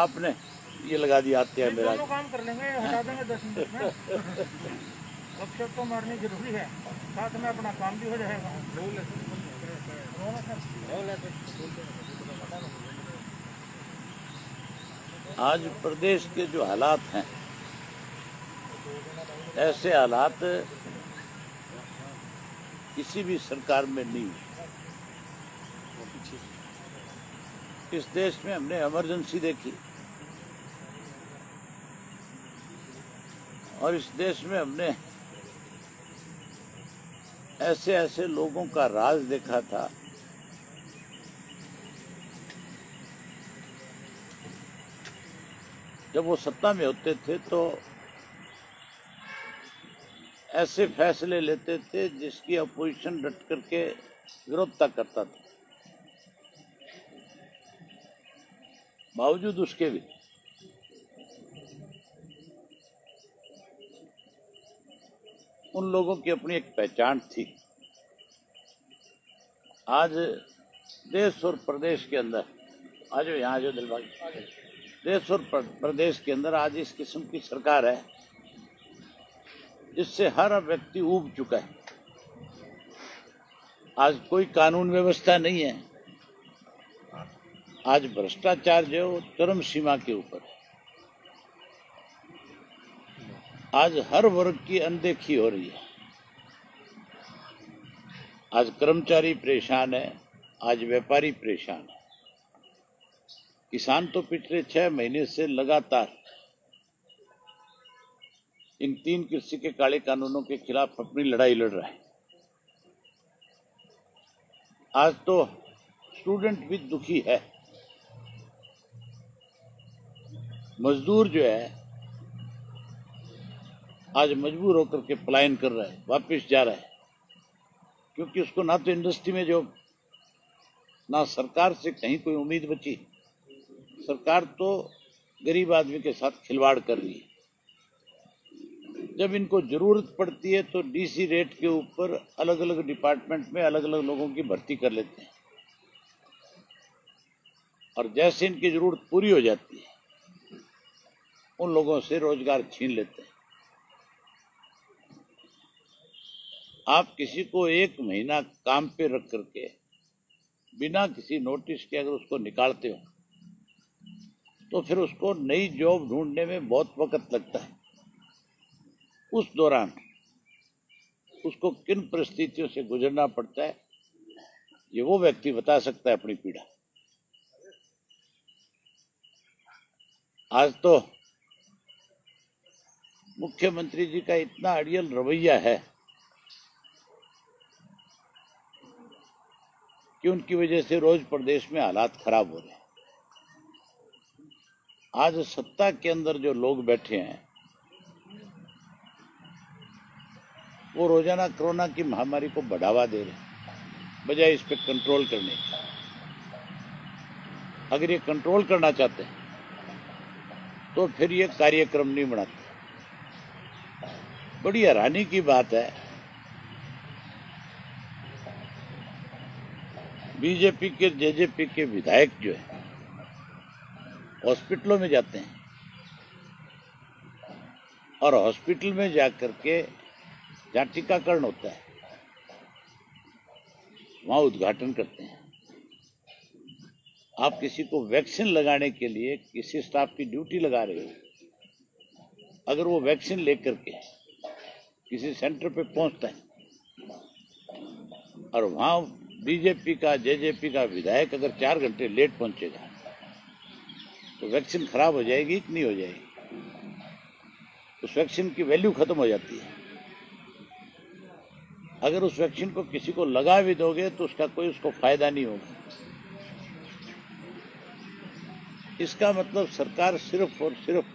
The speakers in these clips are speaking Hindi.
आपने ये लगा दिया आते हैं मेरा। काम कर लेंगे हटा देंगे दस मिनट में। गपशप तो मारनी ज़रूरी है। साथ में अपना काम भी हो जाएगा। आज प्रदेश के जो हालात हैं ऐसे हालात किसी भी सरकार में नहीं इस देश में हमने इमरजेंसी देखी। और इस देश में हमने ऐसे ऐसे लोगों का राज देखा था। जब वो सत्ता में होते थे तो ऐसे फैसले लेते थे जिसकी अपोजिशन डट करके विरोधता करता था। बावजूद उसके भी। उन लोगों की अपनी एक पहचान थी। आज देश और प्रदेश के अंदर, आज यहाँ जो दिलबाग देश और प्रदेश के अंदर आज इस किस्म की सरकार है, जिससे हर व्यक्ति उब चुका है। आज कोई कानून व्यवस्था नहीं है। आज भ्रष्टाचार जो चरम सीमा के ऊपर है। आज हर वर्ग की अनदेखी हो रही है। आज कर्मचारी परेशान है, आज व्यापारी परेशान है। किसान तो पिछले छह महीने से लगातार इन तीन कृषि के काले कानूनों के खिलाफ अपनी लड़ाई लड़ रहा है। आज तो स्टूडेंट भी दुखी है। मजदूर जो है आज मजबूर होकर के पलायन कर रहा है, वापस जा रहा है। क्योंकि उसको ना तो इंडस्ट्री में जॉब ना सरकार से कहीं कोई उम्मीद बची, सरकार तो गरीब आदमी के साथ खिलवाड़ कर रही है। जब इनको ज़रूरत पड़ती है तो डीसी रेट के ऊपर अलग अलग डिपार्टमेंट में अलग अलग लोगों की भर्ती कर लेते हैं। और जैसे इनकी ज़रूरत पूरी हो जाती है, उन लोगों से रोज़गार छीन लेते हैं। आप किसी को एक महीना काम पे रख करके, बिना किसी नोटिस के अगर उसको निकालते हो तो फिर उसको नई जॉब ढूँढने में बहुत वक्त लगता है। उस दौरान उसको किन परिस्थितियों से गुजरना पड़ता है, ये वो व्यक्ति बता सकता है अपनी पीड़ा। आज तो मुख्यमंत्री जी का इतना अड़ियल रवैया है कि उनकी वजह से रोज प्रदेश में हालात खराब हो रहे हैं। आज सत्ता के अंदर जो लोग बैठे हैं, वो रोज़ाना कोरोना की महामारी को बढ़ावा दे रहे हैं, बजाय इस पर कंट्रोल करने की। अगर ये कंट्रोल करना चाहते हैं तो फिर ये कार्यक्रम नहीं बनाते। बड़ी हैरानी की बात है बीजेपी के, जेजेपी के विधायक जो है, हॉस्पिटलों में जाते हैं। और हॉस्पिटल में जाकर के जहाँ टीकाकरण होता है। वहाँ उद्घाटन करते हैं। आप किसी को वैक्सीन लगाने के लिए किसी स्टाफ की ड्यूटी लगा रहे हो, अगर वो वैक्सीन लेकर के किसी सेंटर पे पहुँचता है, और वहाँ बीजेपी का, जेजेपी का विधायक अगर चार घंटे लेट पहुंचेगा तो वैक्सीन खराब हो जाएगी कि नहीं हो जाएगी। उस वैक्सीन की वैल्यू खत्म हो जाती है। अगर उस वैक्सीन को किसी को लगा भी दोगे तो उसका कोई उसको फ़ायदा नहीं होगा। इसका मतलब सरकार सिर्फ़ और सिर्फ़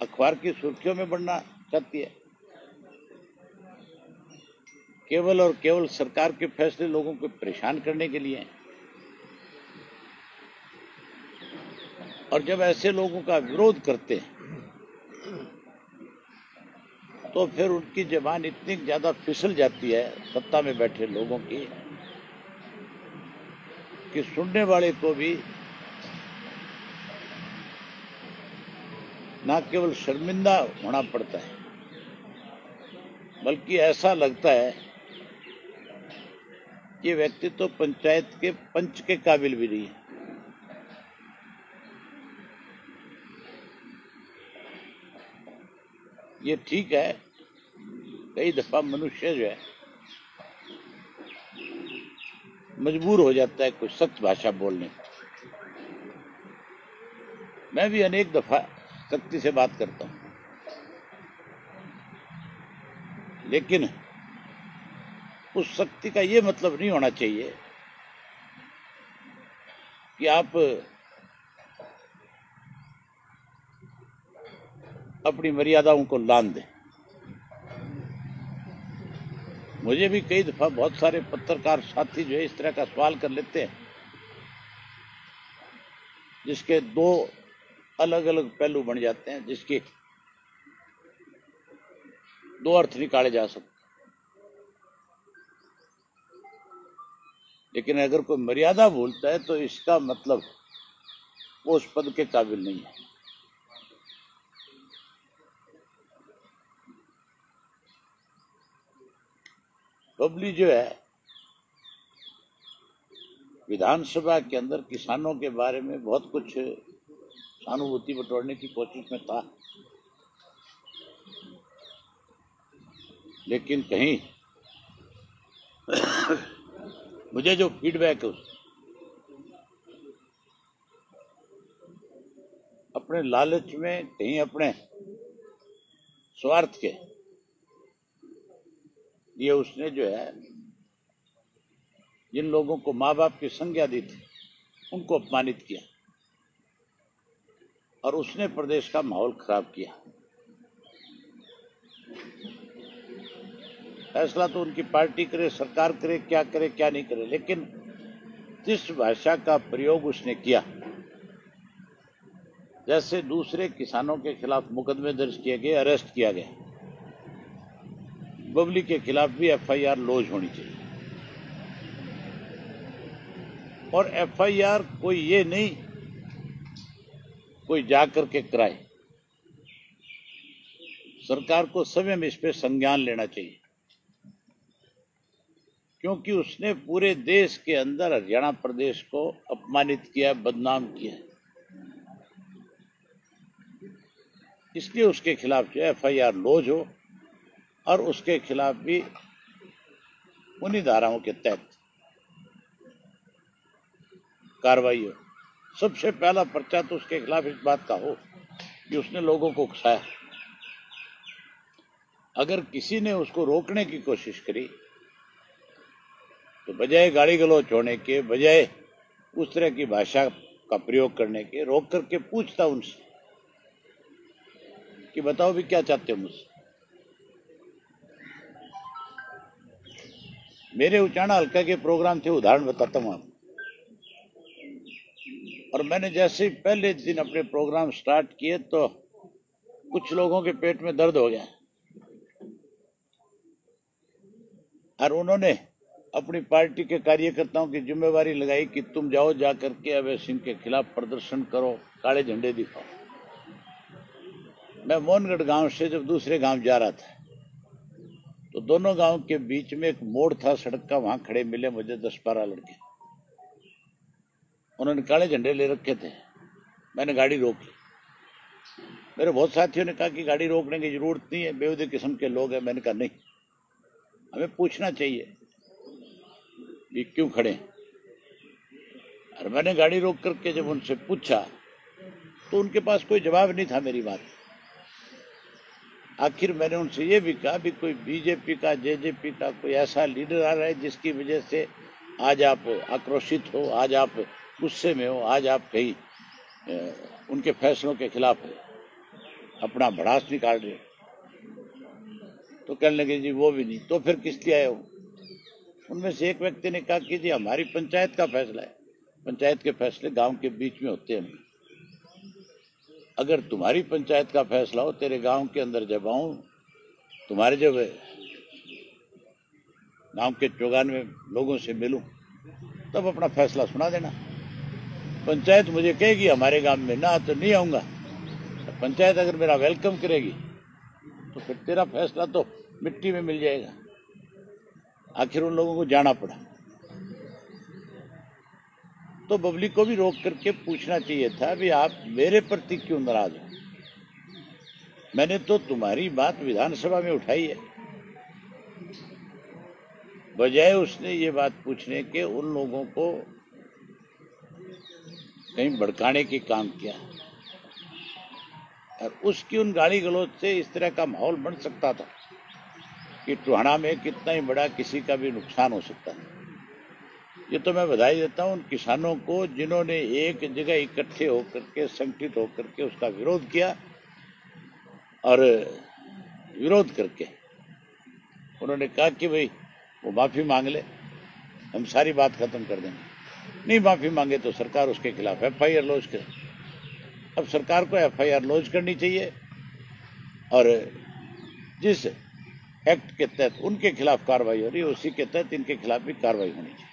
अखबार की सुर्खियों में बढ़ना चाहती है। केवल और केवल सरकार के फैसले लोगों को परेशान करने के लिए हैं। और जब ऐसे लोगों का विरोध करते हैं तो फिर उनकी जबान इतनी ज़्यादा फिसल जाती है, सत्ता में बैठे लोगों की, कि सुनने वाले को भी ना केवल शर्मिंदा होना पड़ता है, बल्कि ऐसा लगता है कि व्यक्ति तो पंचायत के पंच के काबिल भी नहीं है। ये ठीक है, कई दफ़ा मनुष्य जो है, मजबूर हो जाता है कुछ सख्त भाषा बोलने मैं भी अनेक दफ़ा सख्ती से बात करता हूँ। लेकिन उस शक्ति का ये मतलब नहीं होना चाहिए कि आप अपनी मर्यादाओं को लान दें। मुझे भी कई दफ़ा बहुत सारे पत्रकार साथी जो है इस तरह का सवाल कर लेते हैं, जिसके दो अलग अलग पहलू बन जाते हैं, जिसके दो अर्थ निकाले जा सकते लेकिन अगर कोई मर्यादा भूलता है तो इसका मतलब वो उस पद के काबिल नहीं है। बबली जो है, विधानसभा के अंदर किसानों के बारे में बहुत कुछ सहानुभूति बटोरने की कोशिश में था। लेकिन कहीं मुझे जो फीडबैक है उस अपने लालच में कहीं अपने स्वार्थ के। ये उसने जो है, जिन लोगों को माँ बाप की संज्ञा दी थी, उनको अपमानित किया। और उसने प्रदेश का माहौल खराब किया। फैसला तो उनकी पार्टी करे, सरकार करे, क्या करे, क्या नहीं करे, लेकिन जिस भाषा का प्रयोग उसने किया, जैसे दूसरे किसानों के खिलाफ मुकदमे दर्ज किए गए, अरेस्ट किया गया, बबली के खिलाफ भी एफआईआर लॉन्च होनी चाहिए। और एफआईआर कोई ये नहीं, कोई जाकर के कराए। सरकार को समय में इस पर संज्ञान लेना चाहिए। क्योंकि उसने पूरे देश के अंदर हरियाणा प्रदेश को अपमानित किया, बदनाम किया। इसलिए उसके खिलाफ जो एफ़ आई आर लॉज हो और उसके खिलाफ भी उन्हीं धाराओं के तहत कार्रवाई हो। सबसे पहला पर्चा तो उसके खिलाफ इस बात का हो कि उसने लोगों को उकसाया। अगर किसी ने उसको रोकने की कोशिश करी तो बजाय गाड़ी गलौच होने के, बजाय उस तरह की भाषा का प्रयोग करने के, रोक करके पूछता उनसे कि बताओ भी क्या चाहते हो मुझसे। मेरे उचाणा हल्का के प्रोग्राम थे, उदाहरण बताता हूँ और मैंने जैसे ही पहले दिन अपने प्रोग्राम स्टार्ट किए तो कुछ लोगों के पेट में दर्द हो गया। और उन्होंने अपनी पार्टी के कार्यकर्ताओं की जिम्मेवारी लगाई कि तुम जाओ जा करके अवय सिंह के खिलाफ प्रदर्शन करो, काले झंडे दिखाओ। मैं मोहनगढ़ गाँव से जब दूसरे गाँव जा रहा था तो दोनों गाँव के बीच में एक मोड़ था, सड़क का, वहाँ खड़े मिले मुझे दस बारह लड़के। उन्होंने काले झंडे ले रखे थे। मैंने गाड़ी रोक। ली मेरे बहुत साथियों ने कहा कि गाड़ी रोकने की ज़रूरत नहीं है बेवदे किस्म के लोग हैं। मैंने कहा, नहीं, हमें पूछना चाहिए कि क्यों खड़े और मैंने गाड़ी रोक करके जब उनसे पूछा तो उनके पास कोई जवाब नहीं था मेरी बात। आखिर मैंने उनसे ये भी कहा भी कोई बीजेपी का जेजेपी का कोई ऐसा लीडर आ रहा है जिसकी वजह से आज आप आक्रोशित हो, आज आप गुस्से में हो, आज आप कहीं उनके फैसलों के खिलाफ हो, अपना भड़ास निकाल रहे तो कहने लगे, जी, वो भी नहीं। तो फिर किस लिए आए हो? उनमें से एक व्यक्ति ने कहा कि जी, हमारी पंचायत का फैसला है। पंचायत के फैसले गाँव के बीच में होते हैं। अगर तुम्हारी पंचायत का फैसला हो, तेरे गाँव के अंदर जब आऊँ, तुम्हारे जब गाँव के चौगानवे लोगों से मिलूं, तब अपना फैसला सुना देना। पंचायत मुझे कहेगी, हमारे गाँव में ना तो नहीं आऊँगा। पंचायत अगर मेरा वेलकम करेगी तो फिर तेरा फैसला तो मिट्टी में मिल जाएगा। आखिर उन लोगों को जाना पड़ा। तो बबली को भी रोक करके पूछना चाहिए था भी आप मेरे प्रति क्यों नाराज़ हो? मैंने तो तुम्हारी बात विधानसभा में उठाई है। बजाय उसने ये बात पूछने के, उन लोगों को कहीं भड़काने के काम किया। और उसकी उन गाली गलौज से इस तरह का माहौल बन सकता था। कि टोहाना में कितना ही बड़ा किसी का भी नुकसान हो सकता है। ये तो मैं बधाई देता हूँ उन किसानों को जिन्होंने एक जगह इकट्ठे होकर के, संगठित होकर के उसका विरोध किया और विरोध करके उन्होंने कहा कि भाई, वो माफ़ी मांग ले, हम सारी बात खत्म कर देंगे। नहीं माफ़ी मांगे तो सरकार उसके खिलाफ एफ़ आई आर लॉन्च करे। अब सरकार को एफ़ आई आर लॉन्च करनी चाहिए और जिस एक्ट के तहत उनके खिलाफ कार्रवाई हो रही है, उसी के तहत इनके खिलाफ भी कार्रवाई होनी चाहिए।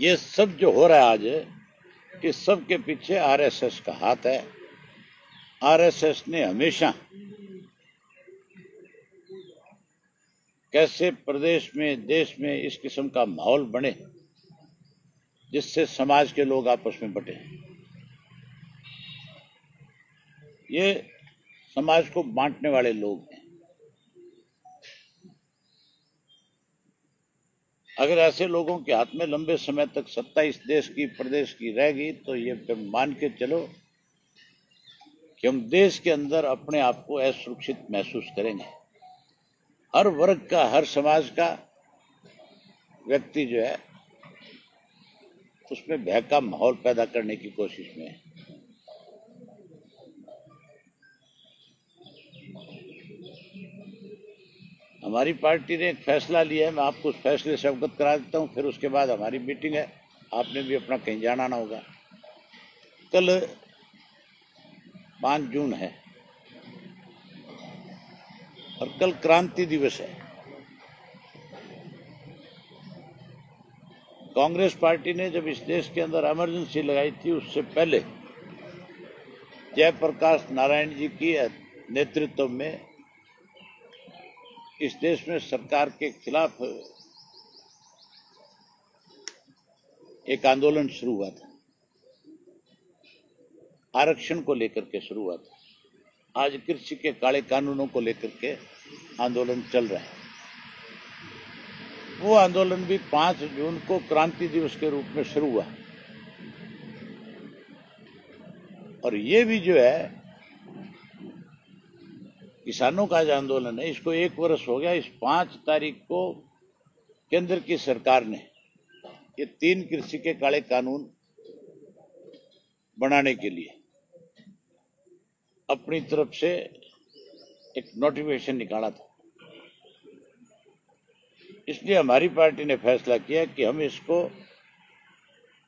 ये सब जो हो रहा है आज इस सब के पीछे आरएसएस का हाथ है। आरएसएस ने हमेशा कैसे प्रदेश में, देश में इस किस्म का माहौल बने, जिससे समाज के लोग आपस में बटे ये समाज को बांटने वाले लोग हैं। अगर ऐसे लोगों के हाथ में लंबे समय तक सत्ता इस देश की, प्रदेश की रहेगी तो ये मान के चलो कि हम देश के अंदर अपने आप को असुरक्षित महसूस करेंगे। हर वर्ग का, हर समाज का व्यक्ति जो है, उसमें भय का माहौल पैदा करने की कोशिश में है। हमारी पार्टी ने एक फैसला लिया है, मैं आपको उस फैसले से अवगत करा देता हूँ, फिर उसके बाद हमारी मीटिंग है, आपने भी अपना कहीं जाना ना होगा। कल पाँच जून है, और कल क्रांति दिवस है। कांग्रेस पार्टी ने जब इस देश के अंदर इमरजेंसी लगाई थी, उससे पहले जयप्रकाश नारायण जी की नेतृत्व में इस देश में सरकार के खिलाफ एक आंदोलन शुरू हुआ था। आरक्षण को लेकर के शुरू हुआ था। आज कृषि के काले कानूनों को लेकर के आंदोलन चल रहा है। वो आंदोलन भी पाँच जून को क्रांति दिवस के रूप में शुरू हुआ। और ये भी जो है किसानों का जो आंदोलन है। इसको एक वर्ष हो गया, इस पाँच तारीख को केंद्र की सरकार ने ये तीन कृषि के काले कानून बनाने के लिए अपनी तरफ़ से एक नोटिफिकेशन निकाला था। इसलिए हमारी पार्टी ने फैसला किया कि हम इसको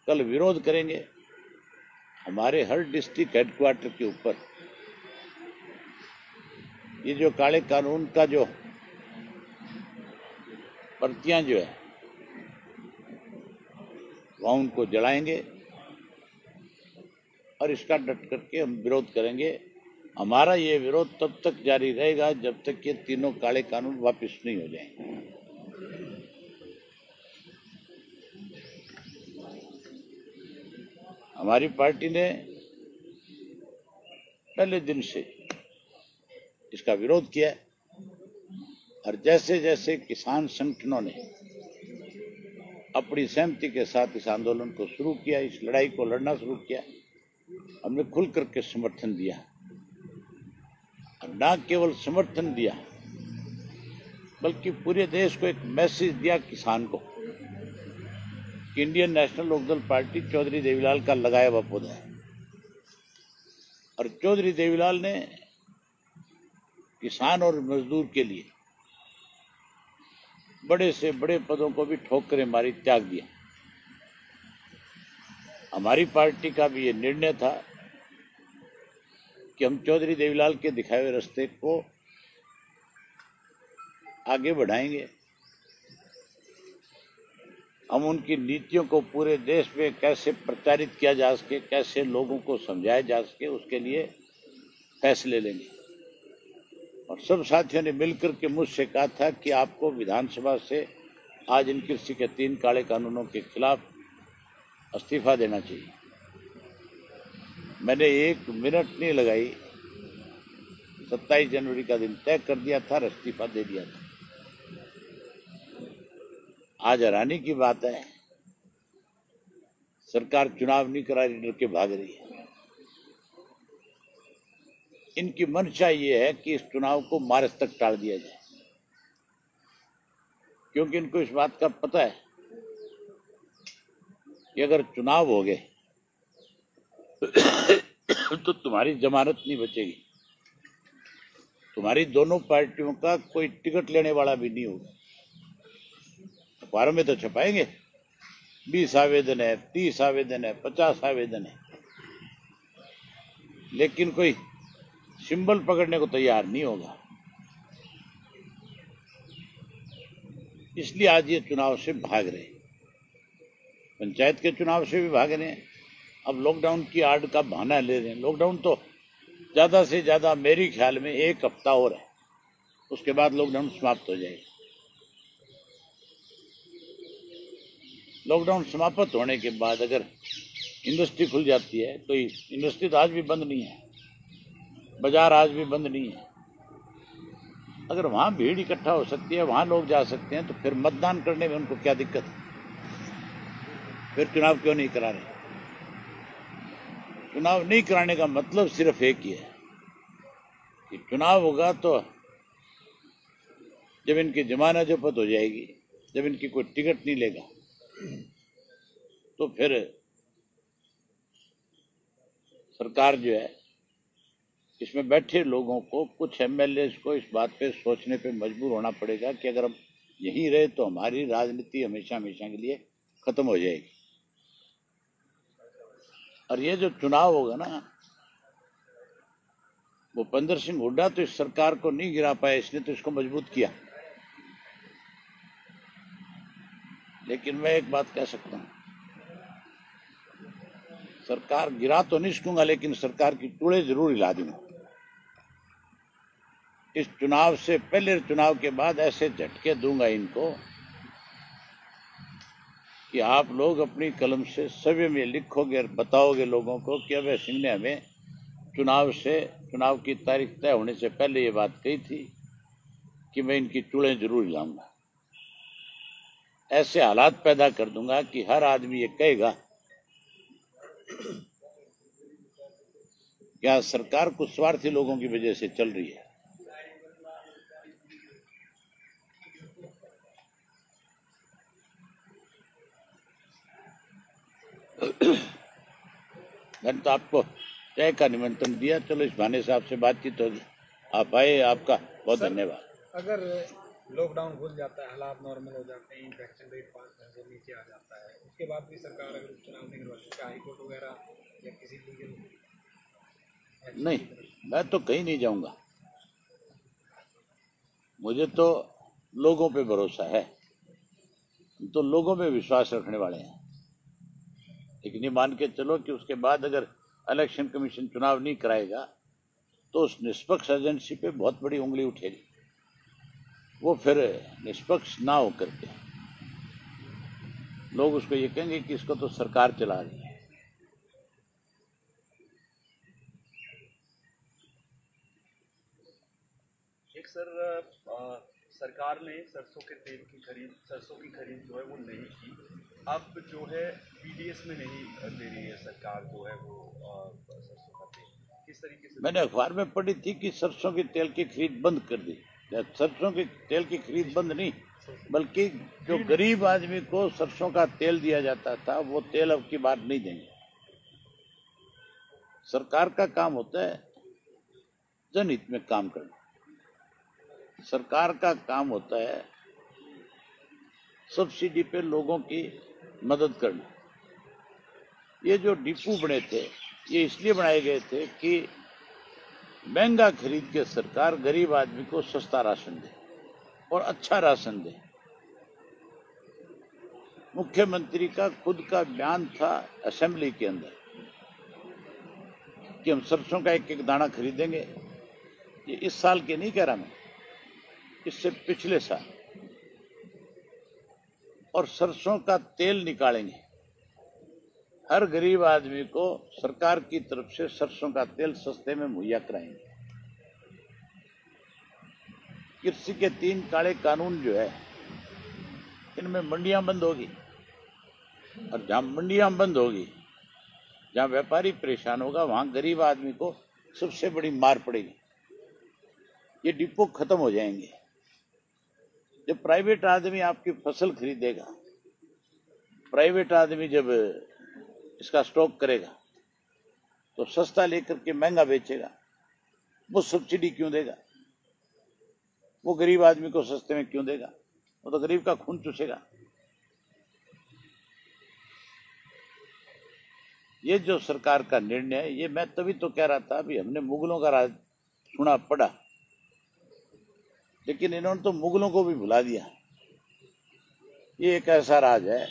कल विरोध करेंगे। हमारे हर डिस्ट्रिक्ट हेडक्वार्टर के ऊपर ये जो काले कानून का जो प्रतियाँ जो है, वहाँ उनको जलाएँगे और इसका डट करके हम विरोध करेंगे। हमारा ये विरोध तब तक जारी रहेगा जब तक ये तीनों काले कानून वापस नहीं हो जाए। हमारी पार्टी ने पहले दिन से इसका विरोध किया और जैसे जैसे किसान संगठनों ने अपनी सहमति के साथ इस आंदोलन को शुरू किया, इस लड़ाई को लड़ना शुरू किया, हमने खुल करके समर्थन दिया। और न केवल समर्थन दिया, बल्कि पूरे देश को एक मैसेज दिया किसान को कि Indian National Lokdal party Chaudhary Devilal का लगाया हुआ पौधा है। और चौधरी देवीलाल ने किसान और मजदूर के लिए। बड़े से बड़े पदों को भी ठोकरें मारी, त्याग दिया। हमारी पार्टी का भी ये निर्णय था कि हम चौधरी देवीलाल के दिखाए हुए रास्ते को आगे बढ़ाएँगे। हम उनकी नीतियों को पूरे देश में कैसे प्रचारित किया जा सके, कैसे लोगों को समझाया जा सके, उसके लिए फैसले लेंगे। और सब साथियों ने मिलकर के मुझसे कहा था कि आपको विधानसभा से आज इन कृषि के तीन काले कानूनों के खिलाफ इस्तीफा देना चाहिए। मैंने एक मिनट नहीं लगाई, सत्ताईस जनवरी का दिन तय कर दिया था इस्तीफा दे दिया था। आज हैरानी की बात है, सरकार चुनाव नहीं करा रही डर के भाग रही है। इनकी मंशा ये है कि इस चुनाव को मार्च तक टाल दिया जाए। क्योंकि इनको इस बात का पता है कि अगर चुनाव हो गए तो तुम्हारी जमानत नहीं बचेगी। तुम्हारी दोनों पार्टियों का कोई टिकट लेने वाला भी नहीं होगा। अखबारों में तो छपाएँगे। बीस आवेदन है, तीस आवेदन है, पचास आवेदन है। लेकिन कोई सिंबल पकड़ने को तैयार नहीं होगा। इसलिए आज ये चुनाव से भाग रहे पंचायत के चुनाव से भी भाग रहे हैं। अब लॉकडाउन की आड़ का बहाना ले रहे हैं। लॉकडाउन तो ज़्यादा से ज़्यादा मेरी ख्याल में एक हफ़्ता और है। उसके बाद लॉकडाउन समाप्त हो जाएगा। लॉकडाउन समाप्त होने के बाद अगर इंडस्ट्री खुल जाती है तो इंडस्ट्री तो आज भी बंद नहीं है। बाज़ार आज भी बंद नहीं है। अगर वहाँ भीड़ इकट्ठा हो सकती है, वहाँ लोग जा सकते हैं तो फिर मतदान करने में उनको क्या दिक्कत है? फिर चुनाव क्यों नहीं करा रहे चुनाव नहीं कराने का मतलब सिर्फ़ एक ही है कि चुनाव होगा तो जब इनकी जमानत जपत हो जाएगी, जब इनकी कोई टिकट नहीं लेगा तो फिर सरकार जो है इसमें बैठे लोगों को कुछ एमएलए को इस बात पे सोचने पे मजबूर होना पड़ेगा कि अगर हम यहीं रहे तो हमारी राजनीति हमेशा हमेशा के लिए खत्म हो जाएगी। और ये जो चुनाव होगा ना भूपेंद्र सिंह हुड्डा तो इस सरकार को नहीं गिरा पाया, इसने तो इसको मज़बूत किया। लेकिन मैं एक बात कह सकता हूँ, सरकार गिरा तो नहीं सकूँगा, लेकिन सरकार की टूड़े ज़रूर हिला दूँगा। इस चुनाव से पहले चुनाव के बाद ऐसे झटके दूँगा इनको कि आप लोग अपनी कलम से सभी में लिखोगे और बताओगे लोगों को कि अभय सिंह ने हमें चुनाव से, चुनाव की तारीख तय होने से पहले ये बात कही थी कि मैं इनकी चूड़े ज़रूर हिलाऊँगा ऐसे हालात पैदा कर दूँगा कि हर आदमी ये कहेगा क्या सरकार कुछ स्वार्थी लोगों की वजह से चल रही है। मैंने तो आपको तय का निमंत्रण दिया। चलो इस बहाने से आपसे बातचीत होगी। आप आए आपका बहुत धन्यवाद। अगर लॉकडाउन खुल जाता है हालात नॉर्मल हो जाते हैं इन्फेक्शन रेट पाँच परसेंट नीचे आ जाता है उसके बाद भी सरकार अगर चुनाव नहीं करवाती क्या हाईकोर्ट वगैरह या किसी लीगल नहीं मैं तो कहीं नहीं जाऊँगा। मुझे तो लोगों पे भरोसा है। तो लोगों में विश्वास रखने वाले हैं। लेकिन ये मान के चलो कि उसके बाद अगर इलेक्शन कमीशन चुनाव नहीं कराएगा तो उस निष्पक्ष एजेंसी पे बहुत बड़ी उंगली उठेगी। वो फिर निष्पक्ष ना हो करके लोग उसको ये कहेंगे कि इसको तो सरकार चला रही है। एक सर आ, सरकार ने सरसों के तेल की खरीद सरसों की खरीद जो है वो नहीं की। अब जो है पीडीएस में नहीं दे रही है सरकार जो है वो सरसों का तेल किस तरीके से मैंने अखबार में पढ़ी थी कि सरसों के तेल की खरीद बंद कर दी। सरसों के तेल की खरीद बंद नहीं बल्कि जो। गरीब आदमी को सरसों का तेल दिया जाता था वो तेल अब की बात नहीं देंगे। सरकार का काम होता है जनहित में काम करना। सरकार का काम होता है सब्सिडी पे लोगों की मदद करना। ये जो डिपू बने थे, ये इसलिए बनाए गए थे कि महँगा खरीद के सरकार गरीब आदमी को सस्ता राशन दे और अच्छा राशन दे। मुख्यमंत्री का खुद का बयान था असेंबली के अंदर कि हम सरसों का एक एक दाना खरीदेंगे। ये इस साल के नहीं कह रहा मैं, इससे पिछले साल। और सरसों का तेल निकालेंगे। हर गरीब आदमी को सरकार की तरफ़ से सरसों का तेल सस्ते में मुहैया कराएँगे। कृषि के तीन काले कानून जो है, इनमें मंडियाँ बंद होगी। और जहाँ मंडियाँ बंद होगी, जहाँ व्यापारी परेशान होगा, वहाँ गरीब आदमी को सबसे बड़ी मार पड़ेगी। ये डिपो खत्म हो जाएँगे। जब प्राइवेट आदमी आपकी फ़सल खरीदेगा, प्राइवेट आदमी जब इसका स्टॉक करेगा तो सस्ता लेकर के महँगा बेचेगा, वो सब्सिडी क्यों देगा? वो गरीब आदमी को सस्ते में क्यों देगा? वो तो गरीब का खून चूसेगा। ये जो सरकार का निर्णय है, ये मैं तभी तो कह रहा था, अभी हमने मुगलों का राज सुना पड़ा लेकिन इन्होंने तो मुगलों को भी भुला दिया। ये एक ऐसा राज है,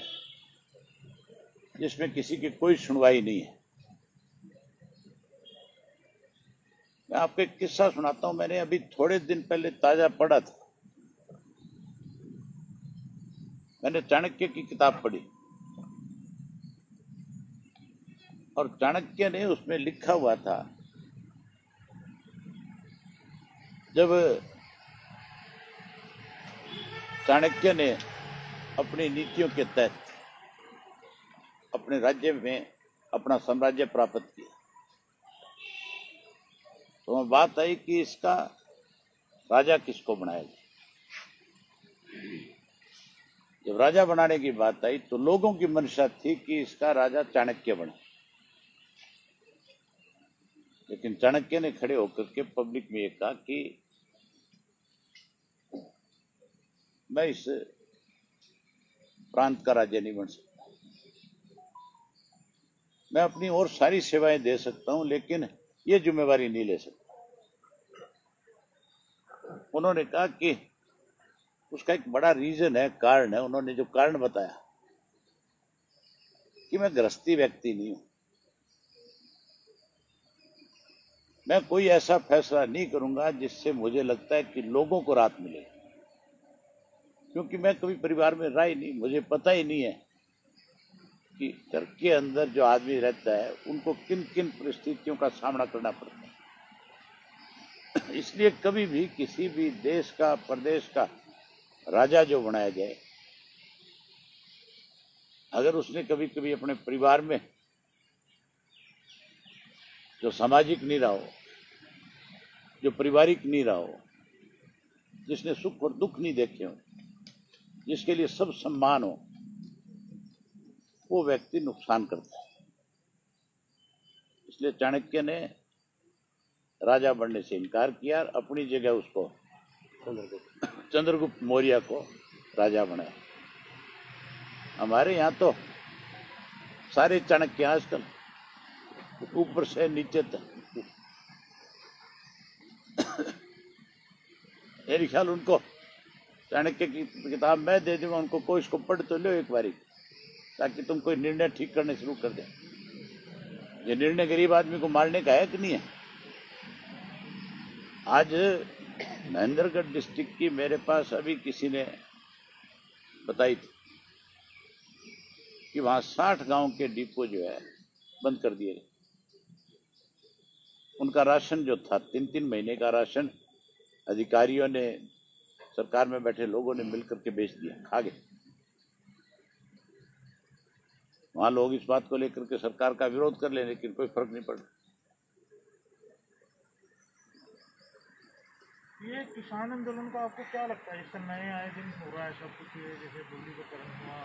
जिसमें किसी की कोई सुनवाई नहीं है। मैं आपको एक किस्सा सुनाता हूँ। मैंने अभी थोड़े दिन पहले ताज़ा पढ़ा था। मैंने चाणक्य की किताब पढ़ी। और चाणक्य ने उसमें लिखा हुआ था, जब चाणक्य ने अपनी नीतियों के तहत अपने राज्य में अपना साम्राज्य प्राप्त किया। तो बात आई कि इसका राजा किसको बनाया जाए? जब राजा बनाने की बात आई तो लोगों की मंशा थी कि इसका राजा चाणक्य बने। लेकिन चाणक्य ने खड़े होकर के पब्लिक में ये कहा कि मैं इस प्रांत का राज्य नहीं बन सकता। मैं अपनी और सारी सेवाएँ दे सकता हूँ, लेकिन ये जिम्मेवारी नहीं ले सकता। उन्होंने कहा कि उसका एक बड़ा रीजन है, कारण है। उन्होंने जो कारण बताया कि मैं गृहस्थी व्यक्ति नहीं हूँ। मैं कोई ऐसा फैसला नहीं करूँगा जिससे मुझे लगता है कि लोगों को राहत मिले क्योंकि मैं कभी परिवार में रहा ही नहीं, मुझे पता ही नहीं है कि घर के अंदर जो आदमी रहता है, उनको किन किन परिस्थितियों का सामना करना पड़ता है। इसलिए कभी भी किसी भी देश का, प्रदेश का राजा जो बनाया जाए, अगर उसने कभी कभी अपने परिवार में जो सामाजिक नहीं रहा हो, जो पारिवारिक नहीं रहा हो, जिसने सुख और दुख नहीं देखे हो जिसके लिए सब सम्मान हो, वो व्यक्ति नुकसान करता है। इसलिए चाणक्य ने राजा बनने से इनकार किया और अपनी जगह उसको चंद्रगुप्त मौर्य को राजा बनाया। हमारे यहाँ तो सारे चाणक्य आजकल ऊपर से नीचे तक। मेरी ख्याल उनको चाणक्य की किताब मैं दे दूँगा, उनको कोई इसको पढ़ तो लो एक बारी, ताकि तुम कोई निर्णय ठीक करने शुरू कर दे। ये निर्णय गरीब आदमी को मारने का है कि नहीं है। आज महेंद्रगढ़ डिस्ट्रिक्ट की मेरे पास अभी किसी ने बताई थी कि वहाँ साठ गाँव के डिपो जो है, बंद कर दिए उनका राशन जो था तीन तीन महीने का राशन, अधिकारियों ने सरकार में बैठे लोगों ने मिलकर के बेच दिया खा गए। वहाँ लोग इस बात को लेकर के सरकार का विरोध कर ले लेकिन कोई फ़र्क नहीं पड़ा ये किसान आंदोलन का आपको क्या लगता है? इससे नए आए दिन हो रहा है सब कुछ ये जैसे धूलीकरण हुआ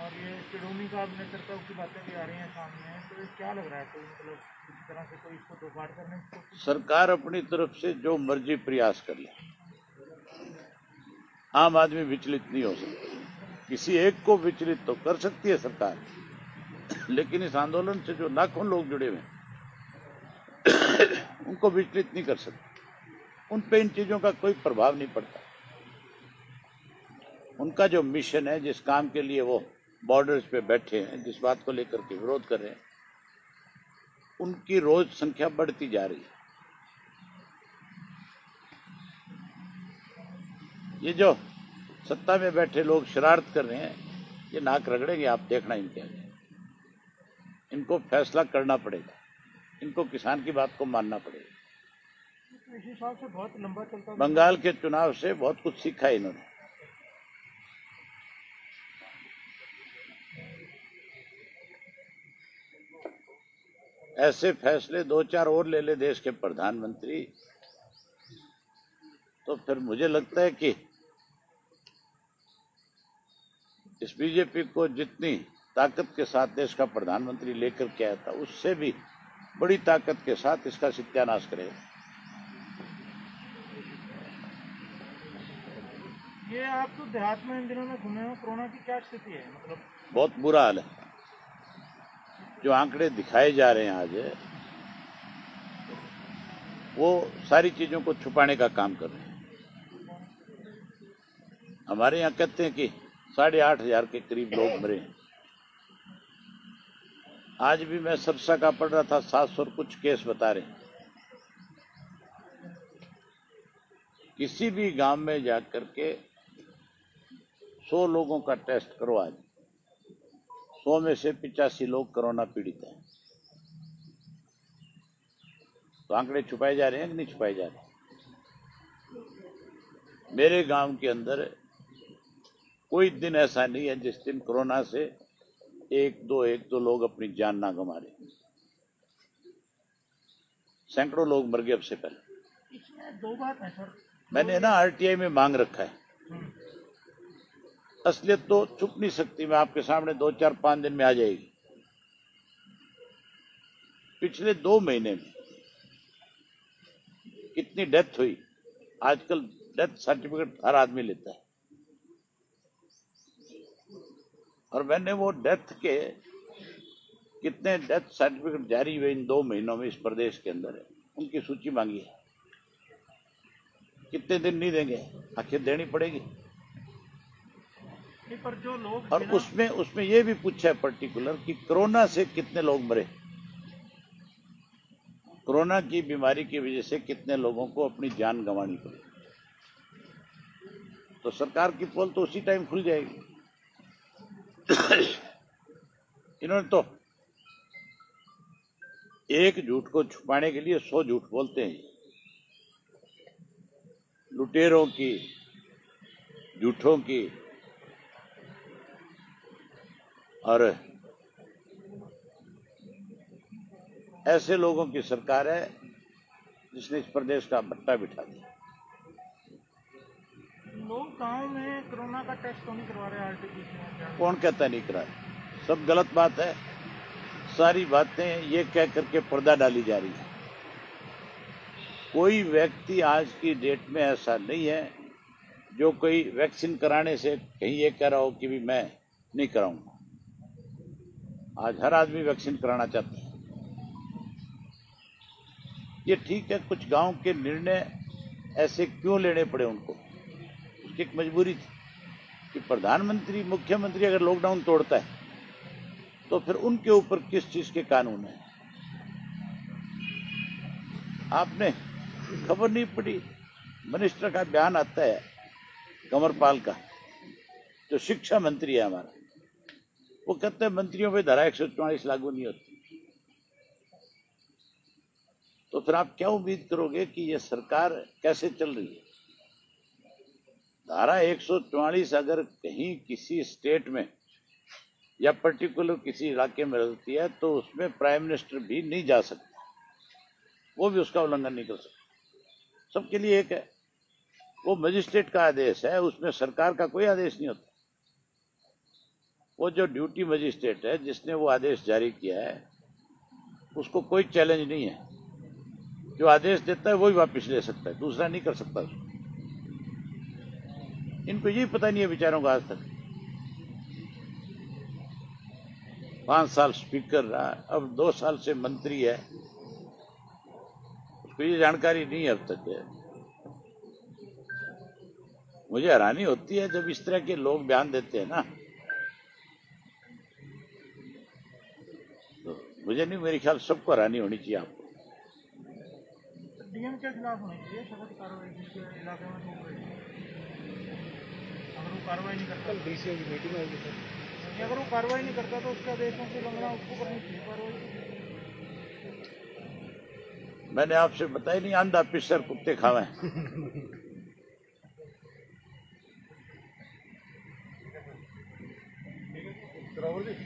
और ये सिडोनी का चर्चा की बातें भी आ रही हैं सामने तो ये क्या लग रहा है? कोई मतलब किसी तरह से कोई इसको दोपाट करने की सरकार अपनी तरफ़ से जो मर्ज़ी प्रयास कर ले। आम आदमी विचलित नहीं हो सकता। किसी एक को विचलित तो कर सकती है सरकार। लेकिन इस आंदोलन से जो लाखों लोग जुड़े हुए उनको विचलित नहीं कर सकते। उन पे इन चीज़ों का कोई प्रभाव नहीं पड़ता। उनका जो मिशन है, जिस काम के लिए वो बॉर्डर्स पे बैठे हैं, जिस बात को लेकर के विरोध कर रहे हैं, उनकी रोज संख्या बढ़ती जा रही है। ये जो सत्ता में बैठे लोग शरारत कर रहे हैं, ये नाक रगड़ेंगे, आप देखना इनके आगे इनको फैसला करना पड़ेगा। इनको किसान की बात को मानना पड़ेगा। से बहुत लंबा चलता। बंगाल के चुनाव से बहुत कुछ सीखा है इन्होंने। ऐसे फैसले दो चार और ले ले देश के प्रधानमंत्री। तो फिर मुझे लगता है कि इस बीजेपी को जितनी ताकत के साथ देश का प्रधानमंत्री लेकर के आया था उससे भी बड़ी ताकत के साथ इसका सत्यानाश करेगा। ये आप तो देहात में इन दिनों में घूमे हो कोरोना की क्या स्थिति है? मतलब बहुत बुरा हाल है। जो आंकड़े दिखाए जा रहे हैं आज वो सारी चीज़ों को छुपाने का काम कर रहे हैं। हमारे यहाँ कहते हैं कि साढ़े आठ हज़ार के करीब लोग मरे हैं। आज भी मैं सरसा का पढ़ रहा था सात सौ कुछ केस बता रहे किसी भी गाँव में जाकर के सौ लोगों का टेस्ट करो आज। सौ में से पिचासी लोग कोरोना पीड़ित हैं। तो आंकड़े छुपाए जा रहे हैं कि नहीं छुपाए जा रहे मेरे गाँव के अंदर कोई दिन ऐसा नहीं है जिस दिन कोरोना से एक दो एक दो लोग अपनी जान ना गंवा रहे सैकड़ों लोग मर गए अब से पहले। दो बात है सर। मैंने ना आरटीआई में मांग रखा है। असलियत तो छुप नहीं सकती मैं आपके सामने दो चार पाँच दिन में आ जाएगी। पिछले दो महीने में कितनी डेथ हुई आजकल डेथ सर्टिफिकेट हर आदमी लेता है। और मैंने वो डेथ के कितने डेथ सर्टिफिकेट जारी हुए इन दो महीनों में इस प्रदेश के अंदर है। उनकी सूची मांगी है। कितने दिन नहीं देंगे? आखिर देनी पड़ेगी। पर जो लोग और उसमें उसमें ये भी पूछा है पर्टिकुलर कि कोरोना से कितने लोग मरे? कोरोना की बीमारी की वजह से कितने लोगों को अपनी जान गंवानी पड़ी? तो सरकार की पोल तो उसी टाइम खुल जाएगी। इन्होंने तो एक झूठ को छुपाने के लिए सौ झूठ बोलते हैं। लुटेरों की, झूठों की, और ऐसे लोगों की सरकार है जिसने इस प्रदेश का भट्टा बिठा दिया। लोग गाँव में कोरोना का टेस्ट तो नहीं करवा रहे आरटीपीसीआर कौन कहता नहीं करा सब गलत बात है। सारी बातें ये कह करके पर्दा डाली जा रही है। कोई व्यक्ति आज की डेट में ऐसा नहीं है जो कोई वैक्सीन कराने से कहीं ये कह रहा हो कि भी मैं नहीं कराऊँगा। आज हर आदमी वैक्सीन कराना चाहता है। ये ठीक है, कुछ गाँव के निर्णय ऐसे क्यों लेने पड़े उनको? उसकी एक मजबूरी थी कि प्रधानमंत्री, मुख्यमंत्री अगर लॉकडाउन तोड़ता है तो फिर उनके ऊपर किस चीज़ के कानून है? आपने खबर नहीं पड़ी मिनिस्टर का बयान आता है कंवरपाल का, जो शिक्षा मंत्री है हमारा। वो कहते हैं, मंत्रियों पे धारा एक लागू नहीं होती। तो फिर आप क्या उम्मीद करोगे कि ये सरकार कैसे चल रही है? धारा 144 अगर कहीं किसी स्टेट में या पर्टिकुलर किसी इलाके में रहती है तो उसमें प्राइम मिनिस्टर भी नहीं जा सकता। वो भी उसका उल्लंघन नहीं कर सकता। सबके लिए एक है। वो मजिस्ट्रेट का आदेश है, उसमें सरकार का कोई आदेश नहीं होता। वो जो ड्यूटी मजिस्ट्रेट है, जिसने वो आदेश जारी किया है, उसको कोई चैलेंज नहीं है। जो आदेश देता है वही वापस ले सकता है, दूसरा नहीं कर सकता उसको। इनको यही पता नहीं है बेचारों को आज तक। पाँच साल स्पीकर रहा, अब दो साल से मंत्री है। उसको ये जानकारी नहीं अब तक है। मुझे हैरानी होती है जब इस तरह के लोग बयान देते हैं ना। तो मुझे नहीं, मेरे ख्याल सबको हैरानी होनी चाहिए आपको। डीएम के खिलाफ होनी चाहिए सख्त कार्रवाई इलाके में। अगर वो कार्रवाई नहीं करता डी सी की मीटिंग होगी सर। अगर वो कार्रवाई नहीं करता तो उसके आदेशों की उल्लंघना उसको करनी चाहिए कार्रवाई। मैंने आपसे बताया नहीं आंधा पिसर कुत्ते खावे। ठीक है